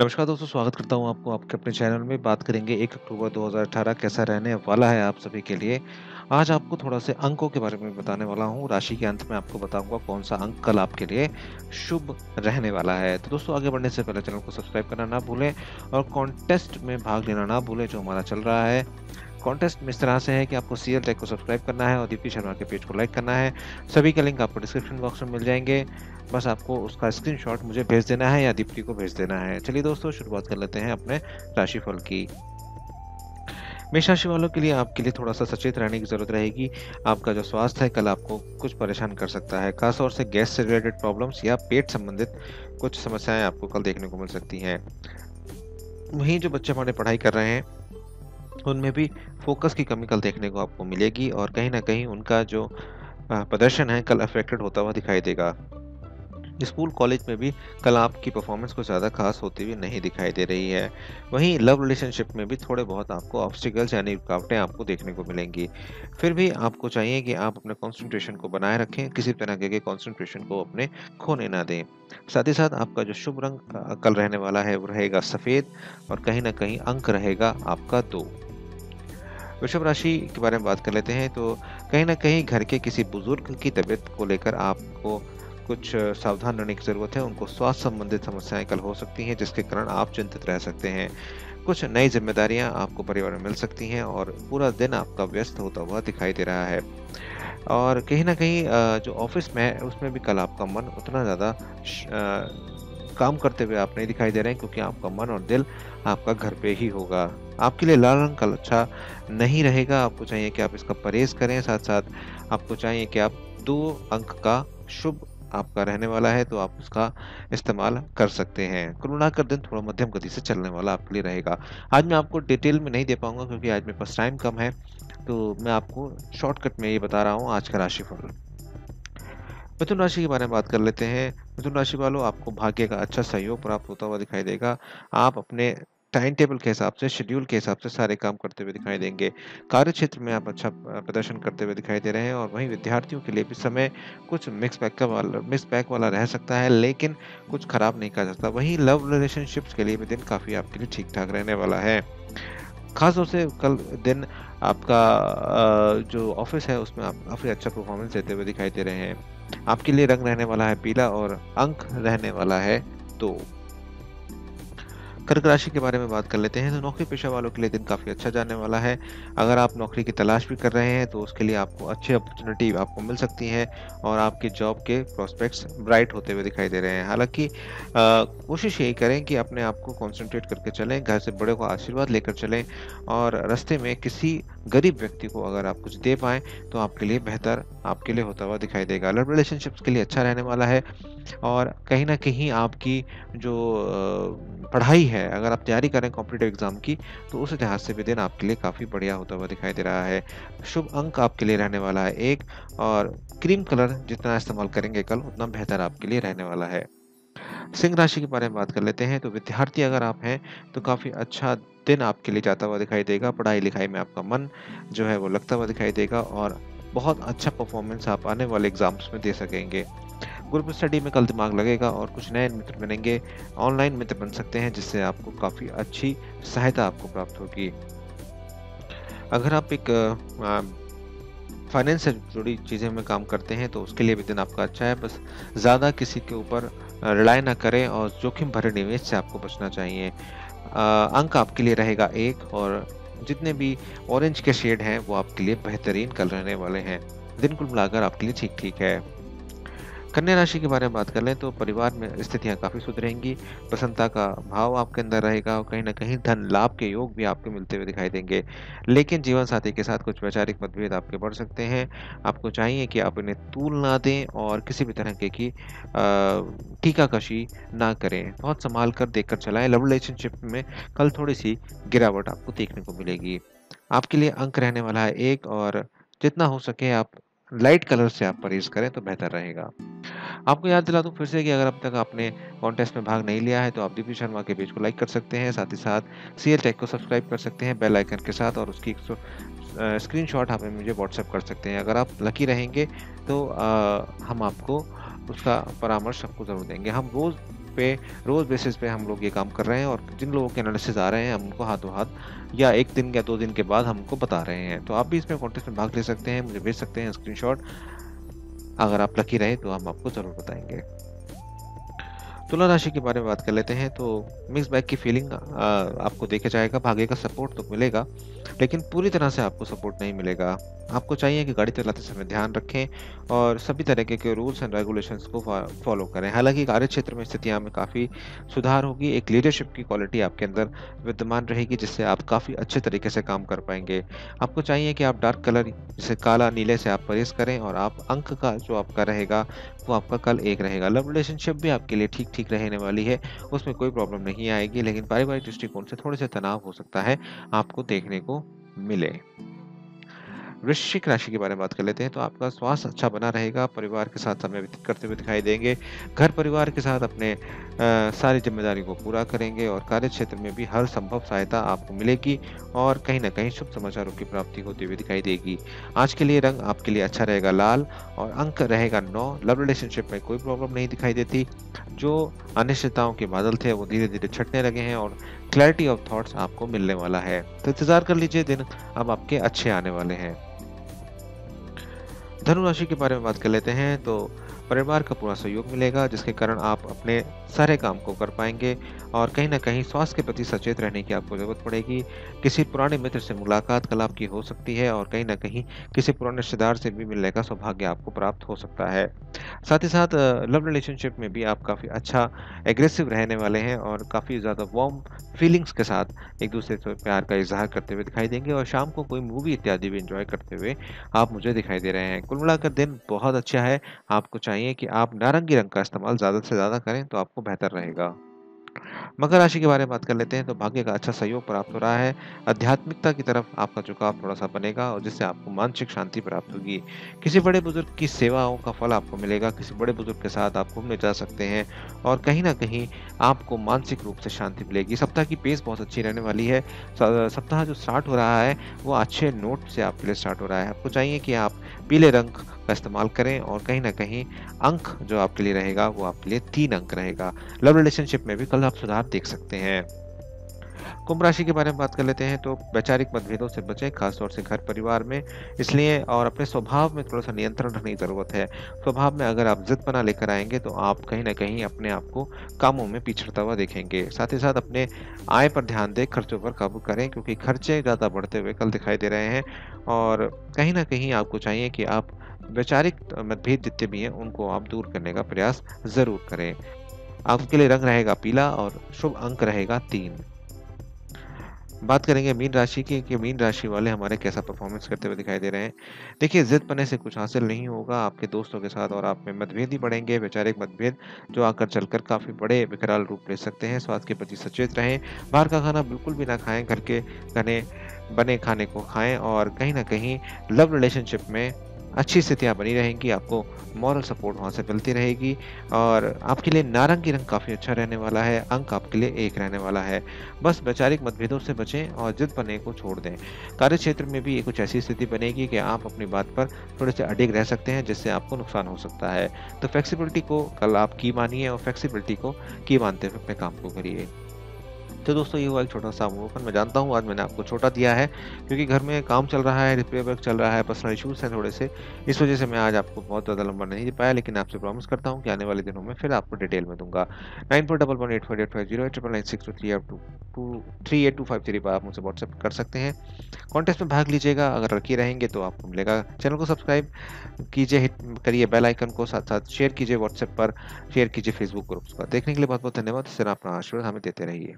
नमस्कार दोस्तों, स्वागत करता हूँ आपको आपके अपने चैनल में। बात करेंगे एक अक्टूबर 2018 कैसा रहने वाला है आप सभी के लिए। आज आपको थोड़ा से अंकों के बारे में बताने वाला हूँ। राशि के अंत में आपको बताऊँगा कौन सा अंक कल आपके लिए शुभ रहने वाला है। तो दोस्तों, आगे बढ़ने से पहले चैनल को सब्सक्राइब करना ना भूलें और कॉन्टेस्ट में भाग लेना ना भूलें जो हमारा चल रहा है। कॉन्टेस्ट में इस तरह से है कि आपको सी एल टेक को सब्सक्राइब करना है और दीप्ति शर्मा के पेज को लाइक करना है। सभी के लिंक आपको डिस्क्रिप्शन बॉक्स में मिल जाएँगे। बस आपको उसका स्क्रीनशॉट मुझे भेज देना है या दीप्ति को भेज देना है। चलिए दोस्तों, शुरुआत कर लेते हैं अपने राशिफल की। मेष राशि वालों के लिए आपके लिए थोड़ा सा सचेत रहने की ज़रूरत रहेगी। आपका जो स्वास्थ्य है, कल आपको कुछ परेशान कर सकता है, खासतौर से गैस से रिलेटेड प्रॉब्लम्स या पेट संबंधित कुछ समस्याएँ आपको कल देखने को मिल सकती हैं। वहीं जो बच्चे हमारे पढ़ाई कर रहे हैं उनमें भी फोकस की कमी कल देखने को आपको मिलेगी और कहीं ना कहीं उनका जो प्रदर्शन है कल अफेक्टेड होता हुआ दिखाई देगा। स्कूल कॉलेज में भी कल आपकी परफॉर्मेंस को ज़्यादा खास होती हुई नहीं दिखाई दे रही है। वहीं लव रिलेशनशिप में भी थोड़े बहुत आपको ऑब्स्टिकल्स यानी रुकावटें आपको देखने को मिलेंगी। फिर भी आपको चाहिए कि आप अपने कॉन्सेंट्रेशन को बनाए रखें, किसी तरह के कॉन्सेंट्रेशन को अपने खोने ना दें। साथ ही साथ आपका जो शुभ रंग कल रहने वाला है, वो रहेगा सफ़ेद और कहीं ना कहीं अंक रहेगा आपका दो। वृषभ राशि के बारे में बात कर लेते हैं। तो कहीं ना कहीं घर के किसी बुज़ुर्ग की तबीयत को लेकर आपको कुछ सावधान रहने की ज़रूरत है। उनको स्वास्थ्य संबंधित समस्याएँ कल हो सकती हैं, जिसके कारण आप चिंतित रह सकते हैं। कुछ नई जिम्मेदारियाँ आपको परिवार में मिल सकती हैं और पूरा दिन आपका व्यस्त होता हुआ दिखाई दे रहा है। और कहीं ना कहीं जो ऑफ़िस में है, उसमें भी कल आपका मन उतना ज़्यादा काम करते हुए आप नहीं दिखाई दे रहे हैं, क्योंकि आपका मन और दिल आपका घर पे ही होगा। आपके लिए लाल रंग का अच्छा नहीं रहेगा। आपको चाहिए कि आप इसका परहेज करें साथ साथ आपको चाहिए कि आप दो अंक का शुभ आपका रहने वाला है तो आप उसका इस्तेमाल कर सकते हैं। कुल मिलाकर दिन थोड़ा मध्यम गति से चलने वाला आपके लिए रहेगा। आज मैं आपको डिटेल में नहीं दे पाऊँगा, क्योंकि आज मेरे पास टाइम कम है तो मैं आपको शॉर्टकट में ये बता रहा हूँ आज का राशिफल। मिथुन राशि के बारे में बात कर लेते हैं। मिथुन राशि वालों आपको भाग्य का अच्छा सहयोग प्राप्त होता हुआ दिखाई देगा। आप अपने टाइम टेबल के हिसाब से शेड्यूल के हिसाब से सारे काम करते हुए दिखाई देंगे। कार्य क्षेत्र में आप अच्छा प्रदर्शन करते हुए दिखाई दे रहे हैं और वहीं विद्यार्थियों के लिए भी समय कुछ मिक्स बैक का वाला मिक्स बैक वाला रह सकता है, लेकिन कुछ खराब नहीं कहा जा सकता। वहीं लव रिलेशनशिप्स के लिए भी दिन काफ़ी आपके लिए ठीक ठाक रहने वाला है। खासतौर से कल दिन आपका जो ऑफ़िस है, उसमें आप काफ़ी अच्छा परफॉर्मेंस देते हुए दिखाई दे रहे हैं। आपके लिए रंग रहने वाला है पीला और अंक रहने वाला है दो तो कर्क राशि के बारे में बात कर लेते हैं। तो नौकरी पेशा वालों के लिए दिन काफ़ी अच्छा जाने वाला है। अगर आप नौकरी की तलाश भी कर रहे हैं तो उसके लिए आपको अच्छी अपॉर्चुनिटी आपको मिल सकती है और आपके जॉब के प्रोस्पेक्ट्स ब्राइट होते हुए दिखाई दे रहे हैं। हालाँकि कोशिश यही करें कि अपने आप को कॉन्सेंट्रेट करके चलें, घर से बड़े को आशीर्वाद लेकर चलें और रस्ते में किसी गरीब व्यक्ति को अगर आप कुछ दे पाएँ तो आपके लिए बेहतर, आपके लिए होता हुआ दिखाई देगा। लव रिलेशनशिप्स के लिए अच्छा रहने वाला है, और कहीं ना कहीं आपकी जो पढ़ाई है, अगर आप तैयारी करें कॉम्पिटेटिव एग्ज़ाम की तो उस लिहाज से भी दिन आपके लिए काफ़ी बढ़िया होता हुआ दिखाई दे रहा है। शुभ अंक आपके लिए रहने वाला है एक, और क्रीम कलर जितना इस्तेमाल करेंगे कल, उतना बेहतर आपके लिए रहने वाला है। सिंह राशि के बारे में बात कर लेते हैं तो विद्यार्थी अगर आप हैं तो काफ़ी अच्छा दिन आपके लिए जाता हुआ दिखाई देगा, पढ़ाई लिखाई में आपका मन जो है वो लगता हुआ दिखाई देगा और बहुत अच्छा परफॉर्मेंस आप आने वाले एग्ज़ाम्स में दे सकेंगे। ग्रुप स्टडी में कल दिमाग लगेगा और कुछ नए मित्र बनेंगे। ऑनलाइन मित्र बन सकते हैं, जिससे आपको काफ़ी अच्छी सहायता आपको प्राप्त होगी। अगर आप एक फाइनेंस से जुड़ी चीज़ें में काम करते हैं तो उसके लिए भी दिन आपका अच्छा है। बस ज़्यादा किसी के ऊपर रिलाई ना करें और जोखिम भरे निवेश से आपको बचना चाहिए। अंक आपके लिए रहेगा एक और जितने भी ऑरेंज के शेड हैं, वो आपके लिए बेहतरीन कल रहने वाले हैं। दिन कुल मिलाकर आपके लिए ठीक ठीक है। कन्या राशि के बारे में बात कर लें तो परिवार में स्थितियाँ काफ़ी सुधरेंगी प्रसन्नता का भाव आपके अंदर रहेगा और कहीं ना कहीं धन लाभ के योग भी आपको मिलते हुए दिखाई देंगे। लेकिन जीवन साथी के साथ कुछ वैचारिक मतभेद आपके बढ़ सकते हैं। आपको चाहिए कि आप इन्हें तूल ना दें और किसी भी तरह के की टीकाकशी ना करें। बहुत संभाल कर देख कर चलाएँ। लव रिलेशनशिप में कल थोड़ी सी गिरावट आपको देखने को मिलेगी। आपके लिए अंक रहने वाला है एक और जितना हो सके आप लाइट कलर से आप परहेज करें तो बेहतर रहेगा। आपको याद दिला दूँ फिर से कि अगर अब तक आपने कॉन्टेस्ट में भाग नहीं लिया है तो आप दीपी शर्मा के पेज को लाइक कर सकते हैं साथ ही साथ सी एल टेक को सब्सक्राइब कर सकते हैं बेल आइकन के साथ और उसकी स्क्रीन शॉट आप मुझे व्हाट्सएप कर सकते हैं। अगर आप लकी रहेंगे तो आ, हम आपको उसका परामर्श आपको ज़रूर देंगे। हम रोज़ पे रोज़ बेसिस पे हम लोग ये काम कर रहे हैं और जिन लोगों के एनालिसिस आ रहे हैं हम उनको हाथों हाथ या एक दिन या दो दिन के बाद हमको बता रहे हैं। तो आप भी इसमें कॉन्टेस्ट में भाग ले सकते हैं मुझे भेज सकते हैं स्क्रीनशॉट अगर आप लकी रहे तो हम आपको ज़रूर बताएँगे। तुला राशि के बारे में बात कर लेते हैं तो मिक्स बैग की फीलिंग आपको देखा जाएगा, भाग्य का सपोर्ट तो मिलेगा, लेकिन पूरी तरह से आपको सपोर्ट नहीं मिलेगा। आपको चाहिए कि गाड़ी चलाते समय ध्यान रखें और सभी तरीके के रूल्स एंड रेगुलेशंस को फॉलो करें। हालाँकि कार्य क्षेत्र में स्थितियाँ में काफ़ी सुधार होगी, एक लीडरशिप की क्वालिटी आपके अंदर विद्यमान रहेगी, जिससे आप काफ़ी अच्छे तरीके से काम कर पाएँगे। आपको चाहिए कि आप डार्क कलर जैसे काला, नीले से आप परहेज करें और आप अंक का जो आपका रहेगा वो आपका कल एक रहेगा। लव रिलेशनशिप भी आपके लिए ठीक ठीक रहने वाली है। उसमें कोई प्रॉब्लम नहीं आएगी, लेकिन पारिवारिक दृष्टिकोण से थोड़े से तनाव हो सकता है, आपको देखने को मिले। वृश्चिक राशि के बारे में बात कर लेते हैं। तो आपका स्वास्थ्य अच्छा बना रहेगा परिवार के साथ समय व्यतीत करते हुए दिखाई देंगे। घर परिवार के साथ अपने आ, सारी ज़िम्मेदारी को पूरा करेंगे और कार्य क्षेत्र में भी हर संभव सहायता आपको मिलेगी और कहीं ना कहीं शुभ समाचारों की प्राप्ति होती हुई दिखाई देगी। आज के लिए रंग आपके लिए अच्छा रहेगा लाल और अंक रहेगा नौ। लव रिलेशनशिप में कोई प्रॉब्लम नहीं दिखाई देती। जो अनिश्चितताओं के बादल थे वो धीरे धीरे छटने लगे हैं और क्लैरिटी ऑफ़ थॉट्स आपको मिलने वाला है। तो इंतज़ार कर लीजिए दिन अब आपके अच्छे आने वाले हैं। धनु राशि के बारे में बात कर लेते हैं तो परिवार का पूरा सहयोग मिलेगा, जिसके कारण आप अपने सारे काम को कर पाएँगे और कहीं ना कहीं स्वास्थ्य के प्रति सचेत रहने की आपको ज़रूरत पड़ेगी। किसी पुराने मित्र से मुलाकात कल आपकी हो सकती है और कहीं ना कहीं किसी पुराने रिश्तेदार से भी मिलने का सौभाग्य आपको प्राप्त हो सकता है। साथ ही साथ, लव रिलेशनशिप में भी आप काफ़ी अच्छा एग्रेसिव रहने वाले हैं और काफ़ी ज़्यादा वार्म फीलिंग्स के साथ एक दूसरे से प्यार का इजहार करते हुए दिखाई देंगे और शाम को कोई मूवी इत्यादि भी इंजॉय करते हुए आप मुझे दिखाई दे रहे हैं। कुल मिलाकर दिन बहुत अच्छा है। आपको चाहिए कि आप नारंगी रंग का इस्तेमाल ज़्यादा से ज़्यादा करें तो आपको बेहतर रहेगा। मकर राशि के बारे में बात कर लेते हैं तो भाग्य का अच्छा सहयोग प्राप्त हो रहा है। आध्यात्मिकता की तरफ़ आपका झुकाव थोड़ा सा बनेगा और जिससे आपको मानसिक शांति प्राप्त होगी। किसी बड़े बुज़ुर्ग की सेवाओं का फल आपको मिलेगा, किसी बड़े बुज़ुर्ग के साथ आप घूमने जा सकते हैं और कहीं ना कहीं आपको मानसिक रूप से शांति मिलेगी। सप्ताह की पेस बहुत अच्छी रहने वाली है। सप्ताह जो स्टार्ट हो रहा है, वो अच्छे नोट से आपके लिए स्टार्ट हो रहा है। आपको चाहिए कि आप पीले रंग का इस्तेमाल करें और कहीं ना कहीं अंक जो आपके लिए रहेगा वो आपके लिए तीन अंक रहेगा। लव रिलेशनशिप में भी कल आप सुधार देख सकते हैं। कुंभ राशि के बारे में बात कर लेते हैं तो वैचारिक मतभेदों से बचें, खासतौर से घर परिवार में। इसलिए और अपने स्वभाव में थोड़ा सा नियंत्रण रखने की ज़रूरत है। स्वभाव में अगर आप जिद बना लेकर आएँगे तो आप कहीं ना कहीं अपने आप को कामों में पिछड़ता हुआ देखेंगे। साथ ही साथ अपने आय पर ध्यान दें, खर्चों पर काबू करें क्योंकि खर्चे ज़्यादा बढ़ते हुए कल दिखाई दे रहे हैं। और कहीं ना कहीं आपको चाहिए कि आप वैचारिक मतभेद जितने भी हैं, उनको आप दूर करने का प्रयास ज़रूर करें। आपके लिए रंग रहेगा पीला और शुभ अंक रहेगा तीन। बात करेंगे मीन राशि की, कि मीन राशि वाले हमारे कैसा परफॉर्मेंस करते हुए दिखाई दे रहे हैं। देखिए, जिद पने से कुछ हासिल नहीं होगा आपके दोस्तों के साथ और आप में मतभेद ही बढ़ेंगे। वैचारिक मतभेद जो आकर चलकर काफ़ी बड़े विकराल रूप ले सकते हैं स्वास्थ्य के प्रति सचेत रहें, बाहर का खाना बिल्कुल भी ना खाएँ, घर के घने बने खाने को खाएँ और कहीं ना कहीं लव रिलेशनशिप में अच्छी स्थितियाँ बनी रहेंगी, आपको मॉरल सपोर्ट वहाँ से मिलती रहेगी और आपके लिए नारंगी रंग काफ़ी अच्छा रहने वाला है, अंक आपके लिए एक रहने वाला है। बस वैचारिक मतभेदों से बचें और जिद बने को छोड़ दें। कार्य क्षेत्र में भी ये कुछ ऐसी स्थिति बनेगी कि आप अपनी बात पर थोड़े से अडिग रह सकते हैं, जिससे आपको नुकसान हो सकता है। तो फ्लेक्सिबिलिटी को कल आप की मानिए और फ्लेक्सिबिलिटी को की मानते हुए अपने काम को करिए। तो दोस्तों, ये हुआ एक छोटा सा अवलोकन मैं जानता हूँ, आज मैंने आपको छोटा दिया है, क्योंकि घर में काम चल रहा है, रिपेयर वर्क चल रहा है पर्सनल इशूज़ हैं थोड़े से। इस वजह से मैं आज आपको बहुत ज़्यादा लंबा नहीं दे पाया, लेकिन आपसे प्रॉमिस करता हूँ कि आने वाले दिनों में फिर आपको डिटेल में दूँगा। Nine four double one eight four eight five zero eight triple nine six two three two two three eight two five three पर आप मुझसे व्हाट्सएप कर सकते हैं। कॉन्टेस्ट में भाग लीजिएगा, अगर लड़की रहेंगे तो आपको मिलेगा। चैनल को सब्सक्राइब कीजिए हिट करिए बेल आइकन को साथ साथ शेयर कीजिए व्हाट्सएप पर शेयर कीजिए फेसबुक ग्रुप्स पर। देखने के लिए बहुत बहुत धन्यवाद सिर्फ़ अपना आशीर्वाद हमें देते रहिए।